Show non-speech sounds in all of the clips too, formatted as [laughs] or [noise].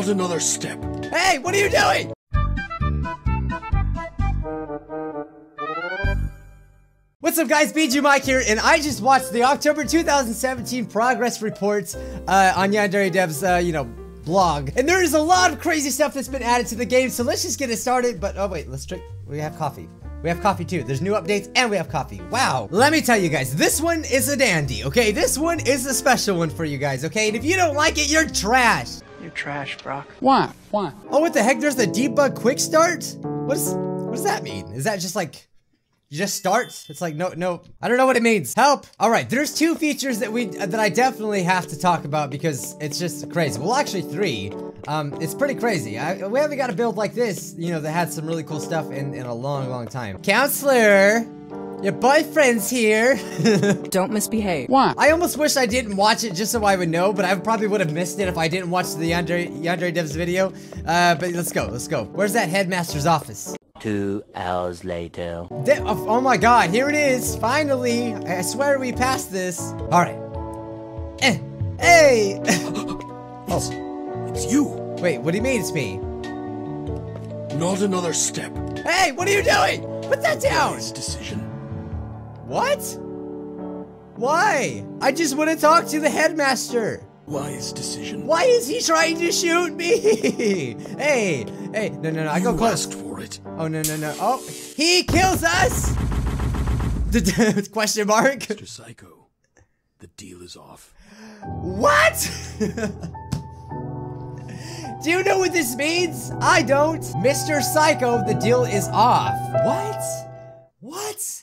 Not another step. Hey, what are you doing? What's up guys, Bijuu Mike here, and I just watched the October 2017 progress reports uh, on Yandere Dev's, uh, you know, blog. And there is a lot of crazy stuff that's been added to the game, so let's just get it started. But, oh wait, let's drink, we have coffee. We have coffee too. There's new updates and we have coffee. Wow. Let me tell you guys, this one is a dandy, okay? This one is a special one for you guys, okay? And if you don't like it, you're trash. You're trash, Brock. Why? Why? Oh, what the heck? There's the debug quick start? What is, what does that mean? Is that just like, you just start? It's like, no, no, I don't know what it means. Help. All right, there's two features that we, that I definitely have to talk about because it's just crazy. Well, actually three. Um, it's pretty crazy. I, we haven't got a build like this, you know, that had some really cool stuff in, in a long, long time. Counselor, your boyfriend's here. [laughs] Don't misbehave. Why? I almost wish I didn't watch it just so I would know, but I probably would have missed it if I didn't watch the Yandere, Yandere Devs video. Uh, but let's go, let's go. Where's that headmaster's office? Two hours later. De oh, oh my god, here it is, finally. I swear we passed this. All right. Eh, hey! [gasps] oh. It's you. Wait, what do you mean it's me? Not another step. Hey, what are you doing? Put that down! His decision. What? Why? I just want to talk to the headmaster. Wise decision. Why is he trying to shoot me? [laughs] hey, hey, no, no, no, I go close. asked for it. Oh, no, no, no. Oh, he kills us! [laughs] Question mark? Mr. Saikou, the deal is off. What? [laughs] Do you know what this means? I don't. Mr. Saikou, the deal is off. What? What?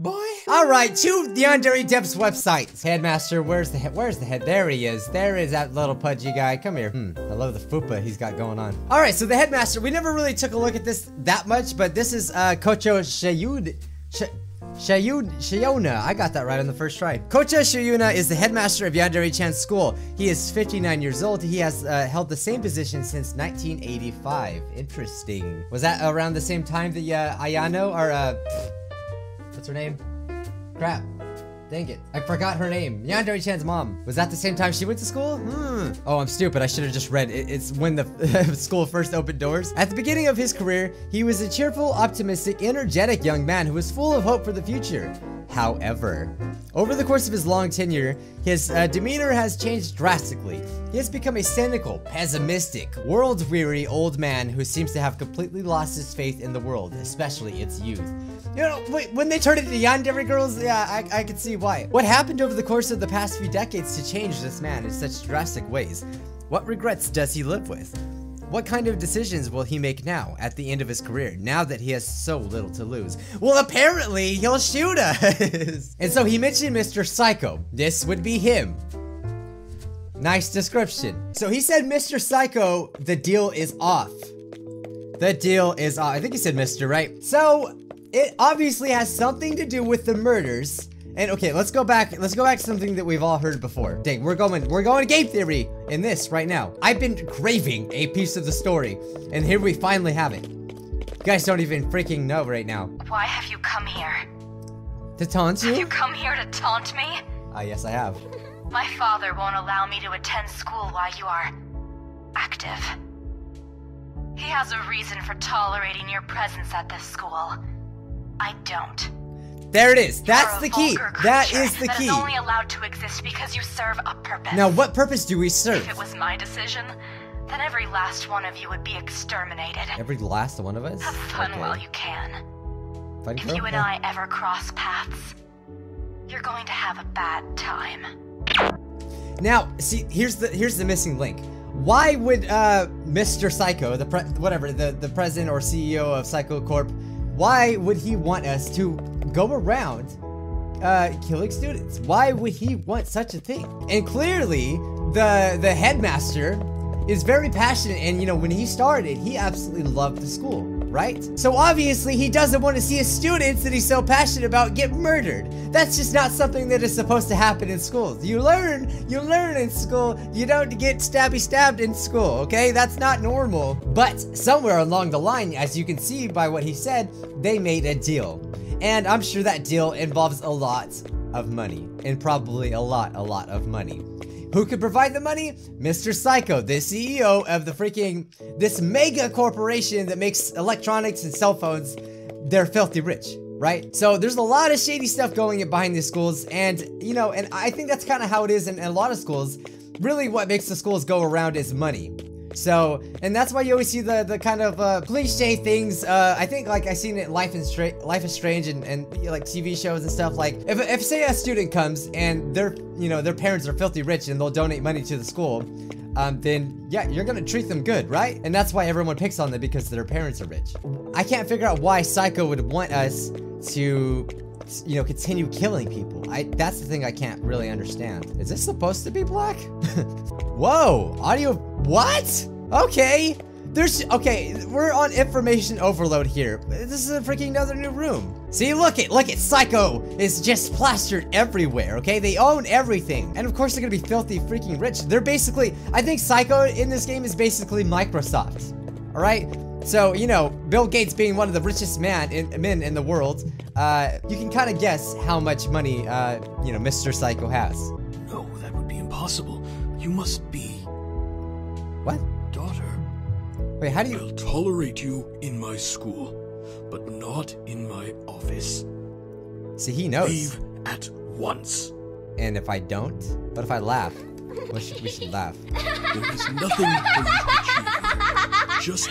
Boy. All right, to the Yandere Devs website. Headmaster, where's the head? Where's the head? There he is. There is that little pudgy guy. Come here. Hmm, I love the fupa he's got going on. All right, so the headmaster, we never really took a look at this that much, but this is uh, Kocho Shayud. Sh Shayun Shayona, I got that right on the first try. Kocha Shayuna is the headmaster of Yandere Chan's school. He is 59 years old. He has uh, held the same position since 1985. Interesting. Was that around the same time that uh, Ayano, or uh, what's her name? Crap. Dang it. I forgot her name. Yandere Chan's mom. Was that the same time she went to school? Hmm. Oh, I'm stupid. I should have just read it. It's when the [laughs] school first opened doors. At the beginning of his career, he was a cheerful, optimistic, energetic young man who was full of hope for the future. However, over the course of his long tenure, his uh, demeanor has changed drastically. He has become a cynical, pessimistic, world-weary old man who seems to have completely lost his faith in the world, especially its youth. You know, wait, when they turned into Yandere girls, yeah, I, I could see why. What happened over the course of the past few decades to change this man in such drastic ways? What regrets does he live with? What kind of decisions will he make now, at the end of his career, now that he has so little to lose? Well, apparently, he'll shoot us! [laughs] and so he mentioned Mr. Saikou. This would be him. Nice description. So he said, Mr. Saikou, the deal is off. The deal is off. I think he said Mr., right? So, it obviously has something to do with the murders. And okay, let's go back. Let's go back to something that we've all heard before. Dang, we're going, we're going to game theory in this right now. I've been craving a piece of the story, and here we finally have it. You guys don't even freaking know right now. Why have you come here? To taunt you? Have you come here to taunt me? Ah, yes, I have. [laughs] My father won't allow me to attend school while you are active. He has a reason for tolerating your presence at this school. I don't. There it is. That's the key. That is the that key. is only allowed to exist because you serve a purpose. Now, what purpose do we serve? If it was my decision, then every last one of you would be exterminated. Every last one of us? Have fun Okay. while you can. Fun If you and. I ever cross paths, you're going to have a bad time. Now, see, here's the here's the missing link. Why would uh, Mr. Saikou, the pre whatever, the the president or CEO of Saikou Corp, why would he want us to go around uh, killing students? Why would he want such a thing? And clearly, the the headmaster is very passionate, and you know, when he started, he absolutely loved the school, right? So obviously, he doesn't want to see his students that he's so passionate about get murdered. That's just not something that is supposed to happen in schools. You learn, you learn in school. You don't get stabby stabbed in school, okay? That's not normal. But somewhere along the line, as you can see by what he said, they made a deal. And I'm sure that deal involves a lot of money, and probably a lot, a lot of money. Who could provide the money? Mr. Saikou, the CEO of the freaking this mega corporation that makes electronics and cell phones. They're filthy rich, right? So there's a lot of shady stuff going behind these schools, and you know, and I think that's kind of how it is in, in a lot of schools. Really, what makes the schools go around is money. So, and that's why you always see the the kind of uh, cliche things. Uh, I think like I seen it Life is Stra- Life is Strange and, and like TV shows and stuff. Like if if say a student comes and their you know their parents are filthy rich and they'll donate money to the school, um, then yeah, you're gonna treat them good, right? And that's why everyone picks on them because their parents are rich. I can't figure out why Saikou would want us to you know, continue killing people. I that's the thing I can't really understand. Is this supposed to be black? [laughs] Whoa, audio what? Okay. There's okay, we're on information overload here. This is a freaking another new room. See, look it, look it, Saikou is just plastered everywhere, okay? They own everything. And of course they're gonna be filthy freaking rich. They're basically, I think Saikou in this game is basically Microsoft. Alright? So, you know, Bill Gates being one of the richest man in, men in the world, uh, you can kind of guess how much money, uh, you know, Mr. Saikou has. No, that would be impossible. You must be. What? Daughter, Wait, how do you... I'll tolerate you in my school, but not in my office. See, he knows. Leave at once. And if I don't? But if I laugh? What should, we should laugh. There is nothing for you to achieve. Just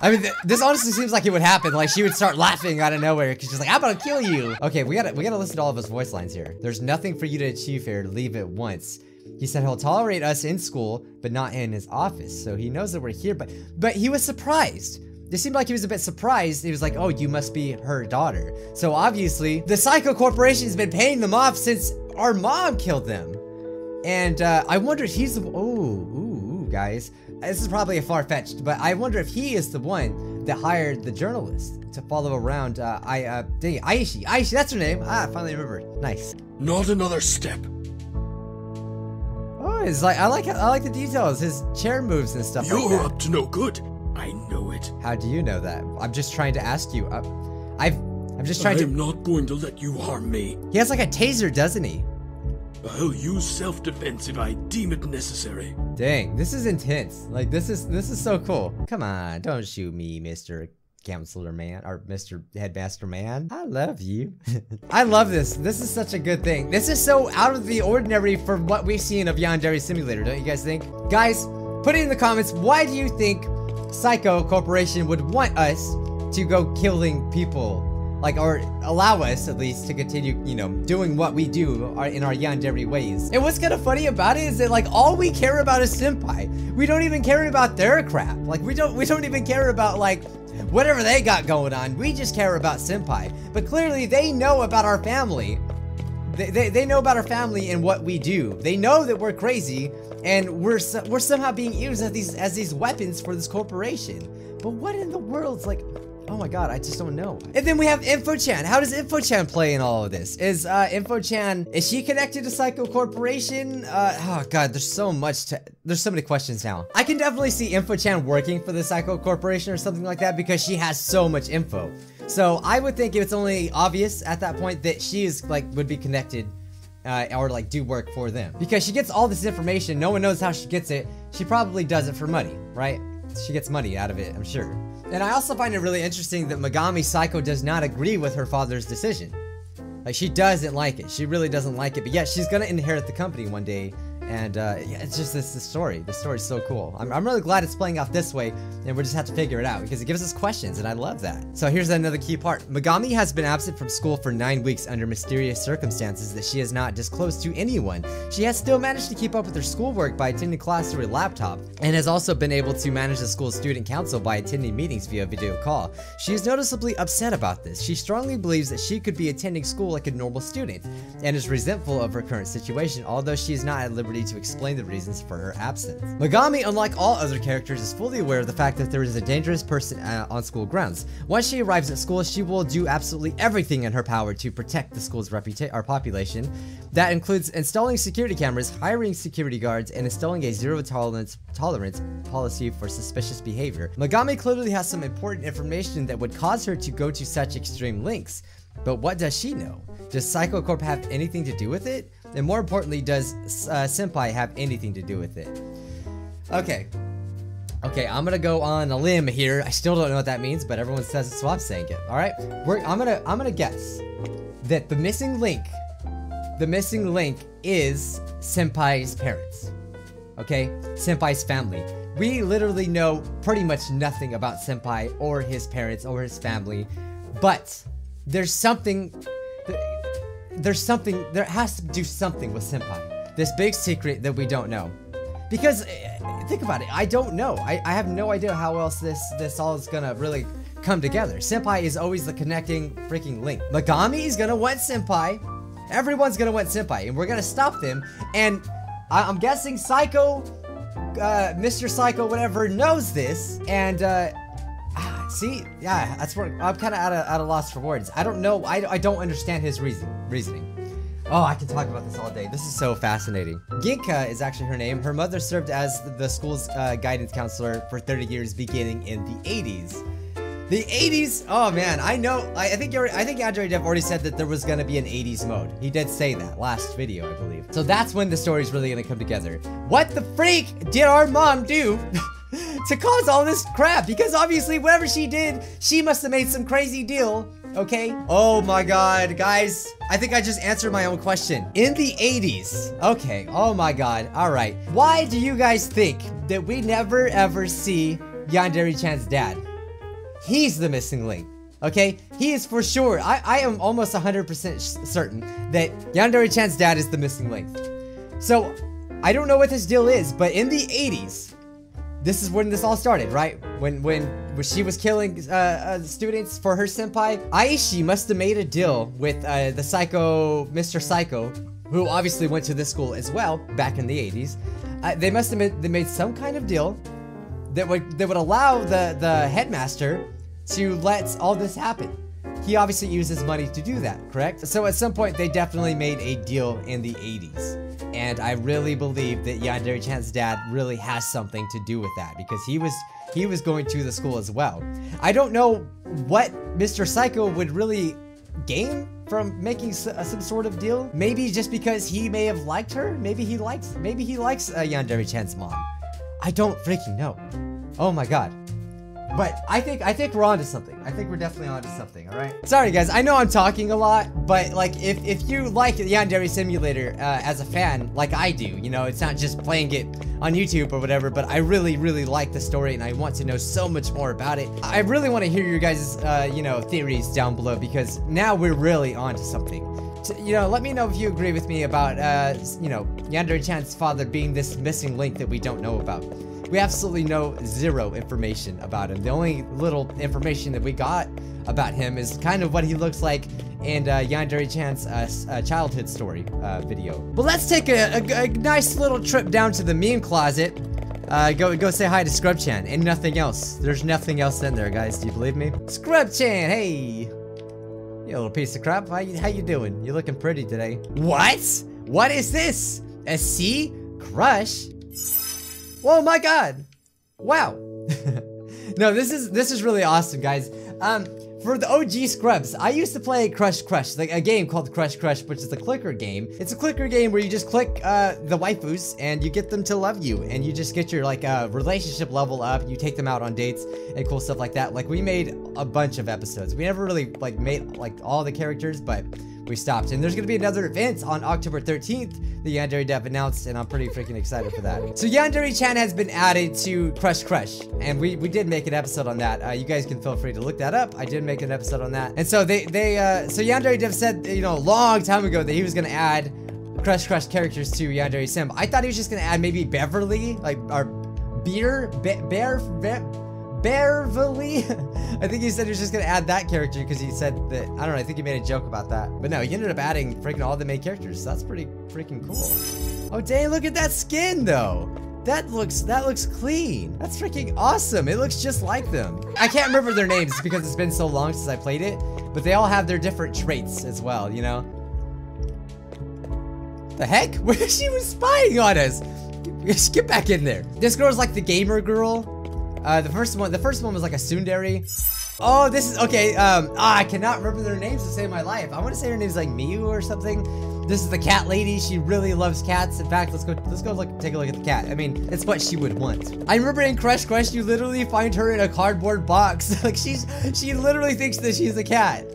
I mean, th this honestly seems like it would happen. Like she would start laughing out of nowhere because she's like, "I'm gonna kill you." Okay, we gotta we gotta listen to all of his voice lines here. There's nothing for you to achieve here. Leave it once. He said he'll tolerate us in school, but not in his office. So he knows that we're here. But but he was surprised. It seemed like he was a bit surprised. He was like, "Oh, you must be her daughter." So obviously, the Saikou Corporation has been paying them off since our mom killed them. And uh, I wonder he's oh ooh, ooh guys. This is probably a far fetched, but I wonder if he is the one that hired the journalist to follow around. Uh, I uh, dang it, Aishi, Aishi, that's her name. Ah, I finally remembered. Nice. not another step. Oh, it's like I like I like the details. His chair moves and stuff You're like that. up to no good. I know it. How do you know that? I'm just trying to ask you. Uh, I've I'm just trying to I'm not going to let you harm me. He has like a taser, doesn't he? I'll use self-defense if I deem it necessary. Dang, this is intense. Like this is this is so cool. Come on, don't shoot me, Mr. Counselor Man or Mr. Headmaster Man. I love you. [laughs] I love this. This is such a good thing. This is so out of the ordinary for what we've seen of Yandere Simulator, don't you guys think? Guys, put it in the comments. Why do you think Saikou Corporation would want us to go killing people? Like, or allow us at least to continue, you know, doing what we do in our yandere ways. And what's kind of funny about it is that like all we care about is senpai. We don't even care about their crap. Like we don't, we don't even care about like whatever they got going on. We just care about senpai. But clearly they know about our family. They, they, they know about our family and what we do. They know that we're crazy and we're we're somehow being used as these as these weapons for this corporation. But what in the world's like Oh my god, I just don't know. And then we have InfoChan. How does InfoChan play in all of this? Is uh, InfoChan, is she connected to Saikou Corporation? Uh, oh god, there's so much to, there's so many questions now. I can definitely see InfoChan working for the Saikou Corporation or something like that because she has so much info. So I would think it's only obvious at that point that she is like, would be connected uh, or like do work for them because she gets all this information. No one knows how she gets it. She probably does it for money, right? She gets money out of it, I'm sure. And I also find it really interesting that Megami Saikou does not agree with her father's decision. Like she doesn't like it. She really doesn't like it. But yeah, she's gonna inherit the company one day. And uh, yeah, it's just this, story. The story's so cool. I'm, I'm really glad it's playing out this way, and we just have to figure it out because it gives us questions, and I love that. So here's another key part. Megami has been absent from school for nine weeks under mysterious circumstances that she has not disclosed to anyone. She has still managed to keep up with her schoolwork by attending class through a laptop, and has also been able to manage the school's student council by attending meetings via video call. She is noticeably upset about this. She strongly believes that she could be attending school like a normal student, and is resentful of her current situation, although she is not at liberty to explain the reasons for her absence. Megami, unlike all other characters, is fully aware of the fact that there is a dangerous person uh, on school grounds. Once she arrives at school, she will do absolutely everything in her power to protect the school's reputation, our population. That includes installing security cameras, hiring security guards, and installing a zero tolerance tolerance policy for suspicious behavior. Megami clearly has some important information that would cause her to go to such extreme lengths. But what does she know? Does Saikou Corp have anything to do with it? And more importantly, does uh, Senpai have anything to do with it? Okay. Okay, I'm gonna go on a limb here. I still don't know what that means, but everyone says it, so I'm saying it. All right, I'm gonna I'm gonna guess that the missing link, the missing link is Senpai's parents. Okay, Senpai's family. We literally know pretty much nothing about Senpai or his parents or his family, but there's something. There's something. There has to do something with Senpai. This big secret that we don't know. Because eh, think about it, I don't know. I, I have no idea how else this this all is gonna really come together. Senpai is always the connecting freaking link. Megami is gonna want Senpai. Everyone's gonna want Senpai, and we're gonna stop them. And I, am guessing Saikou, uh, Mr. Saikou, whatever, knows this. And uh, see, yeah, that's where I'm kind of at a, at a loss for words. I don't know. I, I don't understand his reason reasoning. Oh, I can talk about this all day. This is so fascinating. Genka is actually her name. Her mother served as the school's uh, guidance counselor for 30 years beginning in the 80s. The 80s, oh man, I know, I, I think I think Yandere Dev already said that there was gonna be an 80s mode. He did say that last video, I believe. So that's when the story's really gonna come together. What the freak did our mom do [laughs] [laughs] to cause all this crap? Because obviously whatever she did, she must have made some crazy deal okay? Oh my god, guys. I think I just answered my own question. In the 80s, okay, oh my god, alright. Why do you guys think that we never ever see Yandere-chan's dad? He's the missing link. Okay, he is for sure. I, I am almost 100% certain that Yandere-chan's dad is the missing link. So, I don't know what this deal is, but in the 80s, this is when this all started, right? When when, when she was killing uh, uh, students for her senpai, Aishi must have made a deal with uh, the psycho, Mr. Saikou, who obviously went to this school as well back in the 80s. Uh, they must have made, they made some kind of deal that would that would allow the the headmaster to let all this happen. He obviously uses money to do that, correct? So at some point, they definitely made a deal in the 80s. And I really believe that Yandere-chan's dad really has something to do with that because he was he was going to the school as well. I don't know what Mr. Saikou would really gain from making some sort of deal. Maybe just because he may have liked her. Maybe he likes maybe he likes uh, Yandere-chan's mom. I don't freaking know. Oh my god. But I think I think we're onto something. I think we're definitely onto something, alright? Sorry guys, I know I'm talking a lot, but like if, if you like the Yandere Simulator uh, as a fan, like I do, you know, it's not just playing it on YouTube or whatever, but I really, really like the story and I want to know so much more about it. I really want to hear your guys' uh, you know, theories down below because now we're really onto something. So, you know, let me know if you agree with me about, uh, you know, Yandere-chan's father being this missing link that we don't know about. We absolutely know zero information about him. The only little information that we got about him is kind of what he looks like in uh, Yandere-chan's uh, uh, childhood story uh, video. But let's take a, a, a, nice little trip down to the meme closet. Uh, go go say hi to Scrub-chan and nothing else. There's nothing else in there, guys. Do you believe me? Scrub-chan, hey! You little piece of crap. How you, how you doing? You're looking pretty today. What? What is this? A C? Crush? Oh my god! Wow. [laughs] no, this is this is really awesome, guys. Um, for the OG Scrubs, I used to play Crush Crush, like a game called Crush Crush, which is a clicker game. It's a clicker game where you just click uh, the waifus and you get them to love you, and you just get your like uh, relationship level up. You take them out on dates and cool stuff like that. Like we made a bunch of episodes. We never really like made like all the characters, but we stopped. And there's gonna be another event on October 13th the Yandere Dev announced, and I'm pretty freaking excited for that. So Yandere-chan has been added to Crush Crush, and we, we did make an episode on that. Uh, you guys can feel free to look that up. I did make an episode on that. And so they, they uh, so Yandere Dev said, you know, a long time ago that he was gonna add Crush Crush characters to Yandere Sim. I thought he was just gonna add maybe Beverly, like, our Beer, Be Bear, Bear, Beverly. [laughs] I think he said he was just gonna add that character because he said that I don't know. I think he made a joke about that. But no, he ended up adding freaking all the main characters. So that's pretty freaking cool. Oh dang! Look at that skin though. That looks that looks clean. That's freaking awesome. It looks just like them. I can't remember their names because it's been so long since I played it. But they all have their different traits as well. You know. The heck? [laughs] Where she was spying on us. Get back in there. This girl's like the gamer girl uh, the first one, the first one was like a tsundere. Oh, this is okay. Um, ah, I cannot remember their names to save my life. I want to say her name's like Miyu or something. This is the cat lady. She really loves cats. In fact, let's go. Let's go look. Take a look at the cat. I mean, it's what she would want. I remember in Crush Crush, you literally find her in a cardboard box. [laughs] like she's, she literally thinks that she's a cat.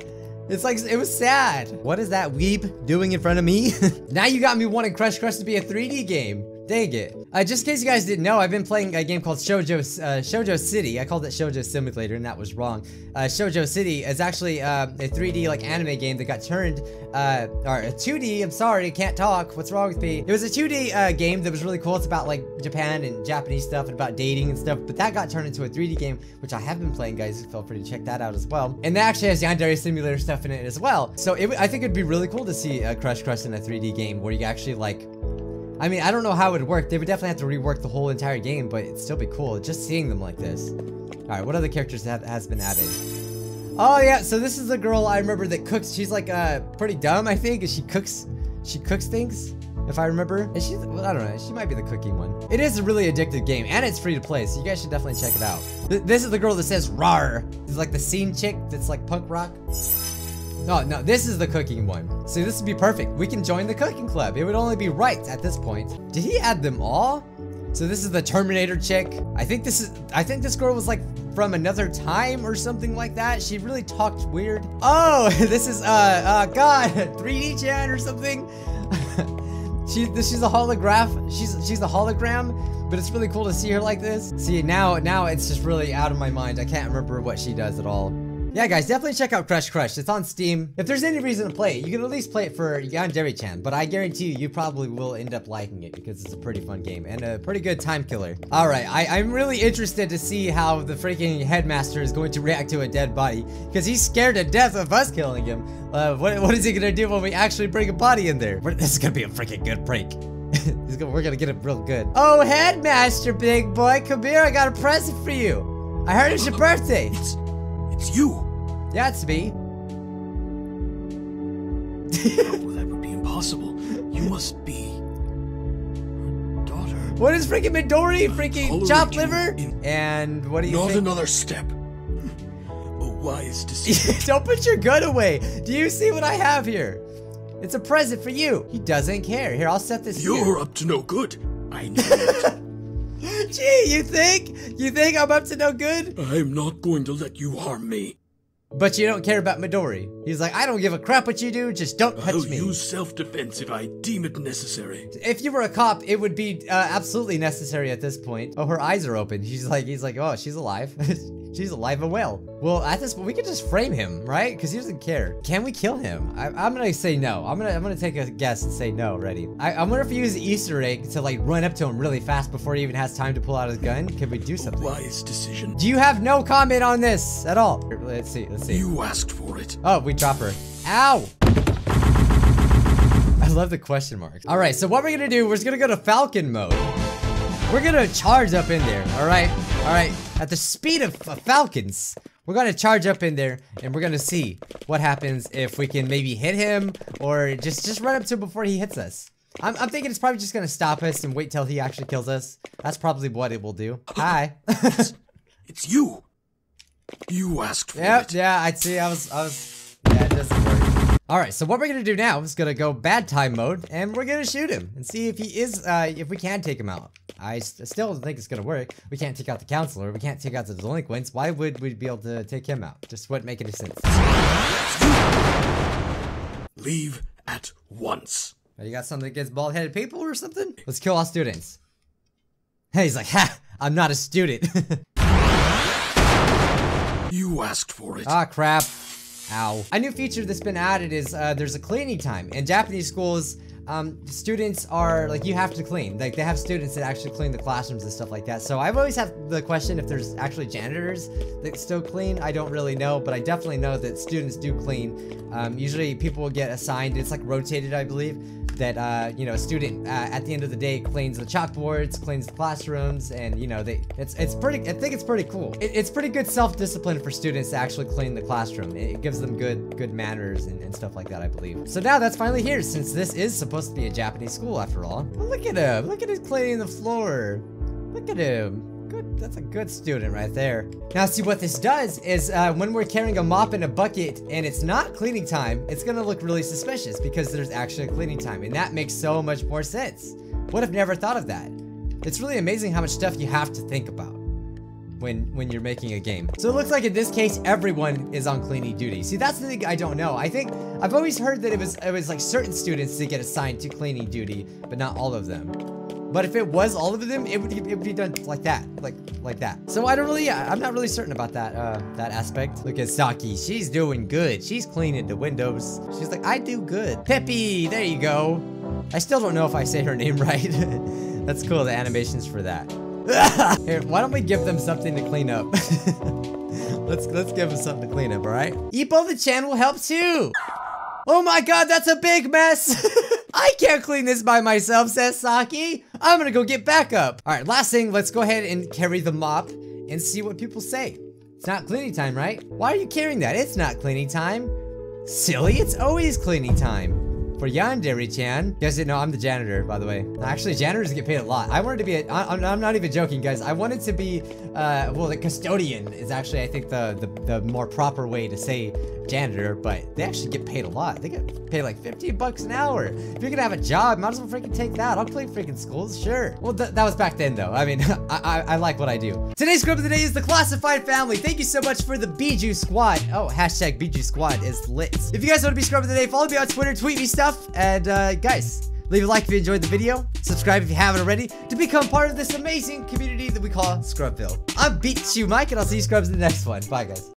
It's like, it was sad. What is that weep doing in front of me? [laughs] now you got me wanting Crush Crush to be a 3D game. Dang it. Uh, just in case you guys didn't know, I've been playing a game called Shoujo, uh, Shoujo City. I called it Shoujo Simulator and that was wrong. Uh, Shoujo City is actually uh, a 3D like anime game that got turned, uh, or a 2D, I'm sorry, can't talk. What's wrong with me? It was a 2D uh, game that was really cool. It's about like Japan and Japanese stuff and about dating and stuff, but that got turned into a 3D game, which I have been playing, guys. Feel free to check that out as well. And that actually has Yandere Simulator stuff in it as well. So it, I think it'd be really cool to see Crush Crush in a 3D game where you actually like I mean, I don't know how it would work. They would definitely have to rework the whole entire game, but it'd still be cool just seeing them like this. Alright, what other characters have, has been added? Oh yeah, so this is the girl I remember that cooks. She's like uh pretty dumb, I think. She cooks she cooks things, if I remember. And she's well, I don't know, she might be the cooking one. It is a really addictive game, and it's free to play, so you guys should definitely check it out. Th this is the girl that says rar. It's like the scene chick that's like punk rock. No, no, this is the cooking one. See, this would be perfect. We can join the cooking club. It would only be right at this point. Did he add them all? So this is the Terminator chick. I think this is, I think this girl was like from another time or something like that. She really talked weird. Oh, [laughs] this is, uh, uh, God, [laughs] 3D Chan or something. [laughs] she, this, she's a holograph. She's, she's a hologram, but it's really cool to see her like this. See, now, now it's just really out of my mind. I can't remember what she does at all. Yeah, guys, definitely check out Crush Crush. It's on Steam. If there's any reason to play it, you can at least play it for Yandere-chan, but I guarantee you, you probably will end up liking it because it's a pretty fun game and a pretty good time killer. All right, I, am really interested to see how the freaking headmaster is going to react to a dead body because he's scared to death of us killing him. Uh, what, what is he gonna do when we actually bring a body in there? This is gonna be a freaking good prank. [laughs] we're gonna get it real good. Oh, headmaster, big boy, come here. I got a present for you. I heard it's your birthday. It's, it's you. That's me. well, that would be impossible. You must be her daughter. What is freaking Midori? Freaking chopped liver? And what do you Not think? another step. A wise decision. [laughs] Don't put your gun away. Do you see what I have here? It's a present for you. He doesn't care. Here, I'll set this You're here. up to no good. I [laughs] know it. Gee, you think? You think I'm up to no good? I'm not going to let you harm me. But you don't care about Midori. He's like, I don't give a crap what you do, just don't touch I'll me. use self-defense if I deem it necessary. If you were a cop, it would be uh, absolutely necessary at this point. Oh, her eyes are open. She's like, he's like, oh, she's alive. [laughs] she's alive and well. Well, at this point, we could just frame him, right? Because he doesn't care. Can we kill him? I, am gonna say no. I'm gonna, I'm gonna take a guess and say no. Ready? I, I wonder if we use the Easter egg to like run up to him really fast before he even has time to pull out his gun. Can we do something? Wise decision. Do you have no comment on this at all? Let's see. Let's see. You asked for it. Oh, we drop her. Ow! I love the question marks. All right, so what we're gonna do, we're just gonna go to Falcon mode. We're gonna charge up in there, all right? All right, at the speed of uh, Falcons, we're gonna charge up in there and we're gonna see what happens if we can maybe hit him or just, just run up to him before he hits us. I'm, I'm thinking it's probably just gonna stop us and wait till he actually kills us. That's probably what it will do. Hi. [laughs] It's you. You asked for Yep, it. yeah, I see. I was, I was, yeah, it doesn't work. All right, so what we're gonna do now is gonna go bad time mode, and we're gonna shoot him and see if he is, uh, if we can take him out. I st still don't think it's gonna work. We can't take out the counselor. We can't take out the delinquents. Why would we be able to take him out? Just wouldn't make any sense. Leave at once. Oh, you got something against bald-headed people or something? Let's kill all students. Hey, he's like, ha! I'm not a student. [laughs] You asked for it. Ah, crap. Ow. A new feature that's been added is uh, there's a cleaning time. In Japanese schools, um, students are, like, you have to clean. Like, they have students that actually clean the classrooms and stuff like that. So I've always had the question if there's actually janitors that still clean. I don't really know, but I definitely know that students do clean. Um, usually people will get assigned, it's like rotated, I believe, that, uh, you know, a student uh, at the end of the day cleans the chalkboards, cleans the classrooms, and, you know, they, it's, it's pretty, I think it's pretty cool. It, it's pretty good self-discipline for students to actually clean the classroom. It, gives them good, good manners and, and stuff like that, I believe. So now that's finally here, since this is supposed to be a Japanese school after all. Look at him, look at him cleaning the floor. Look at him. That's a good student right there. Now see what this does is uh, when we're carrying a mop in a bucket and it's not cleaning time, it's gonna look really suspicious because there's actually a cleaning time and that makes so much more sense. Would have never thought of that. It's really amazing how much stuff you have to think about when when you're making a game. So it looks like in this case everyone is on cleaning duty. See that's the thing I don't know. I think I've always heard that it was it was like certain students that get assigned to cleaning duty, but not all of them. But if it was all of them, it would it would be done like that, like like that. So I don't really, I'm not really certain about that uh, that aspect. Look at Saki, she's doing good. She's cleaning the windows. She's like, I do good. Peppy, there you go. I still don't know if I say her [laughs] name right. [laughs] That's cool. The animations for that. [laughs] Here, why don't we give them something to clean up? let's let's give them something to clean up, all right? Epo the channel help too. Oh my god, that's a big mess. I can't clean this by myself, says Saki. I'm gonna go get backup. All right, last thing, let's go ahead and carry the mop and see what people say. It's not cleaning time, right? Why are you carrying that? It's not cleaning time. Silly, it's always cleaning time. For Yandere-chan. Guys didn't know I'm the janitor, by the way. Actually, janitors get paid a lot. I wanted to be a, I, I'm, I'm not even joking, guys. I wanted to be, uh, well, the custodian is actually, I think, the, the, the more proper way to say janitor, but they actually get paid a lot. They get paid like 15 bucks an hour. If you're gonna have a job, might as well freaking take that. I'll clean freaking schools, sure. Well, th that was back then, though. I mean, [laughs] I, I, I, like what I do. Today's group of the day is the Classified Family. Thank you so much for the Bijuu Squad. Oh, hashtag Bijuu Squad is lit. If you guys want to be scrub of the day, follow me on Twitter, tweet me stuff, and uh, guys, Leave a like if you enjoyed the video, subscribe if you haven't already, to become part of this amazing community that we call Scrubville. I'm Bijuu Mike, and I'll see you scrubs in the next one. Bye, guys.